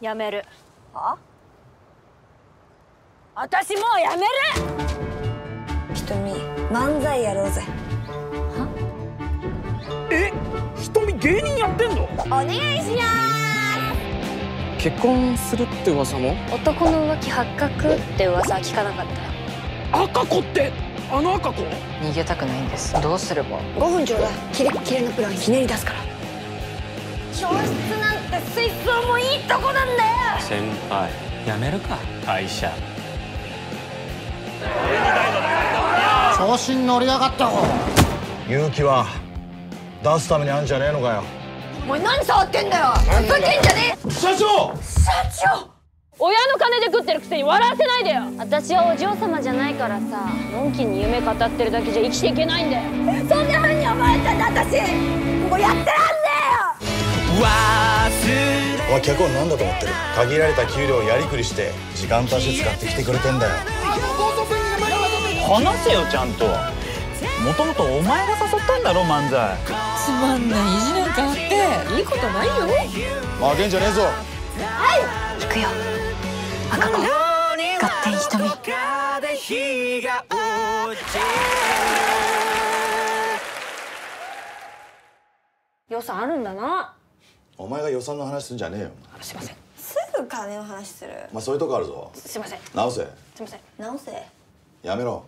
やめる。は？私もうやめる！ひとみ漫才やろうぜ。え？瞳芸人やってんの？お願いしま結婚するって噂も？男の浮気発覚って噂は聞かなかった？赤子って？あの赤子？逃げたくないんです。どうすれば？す5分ちょうだい。キレッキレのプランひねり出すから。教室な水槽もいいとこなんだよ。先輩。辞めるか。会社。調子に乗りやがったぞ。勇気は出すためにあんじゃねえのかよ。お前何触ってんだよ。ふざけんじゃねえ。社長！社長！親の金で食ってるくせに笑わせないでよ。私はお嬢様じゃないからさのんきに夢語ってるだけじゃ生きていけないんだよ。そんな風に思われたんだ私お前脚本なんだと思ってる？限られた給料をやりくりして時間と足使ってきてくれてんだよ。話せよちゃんと。もともとお前が誘ったんだろ漫才。つまんない意地なんかあって。いいことないよ。負けんじゃねえぞ。行くよ。赤子。合点瞳。予算あるんだなお前が予算の話すんじゃねえよ。すいません。すぐ金の話する。まあそういうとこあるぞ。すいません。直せ。すいません。直せ。やめろ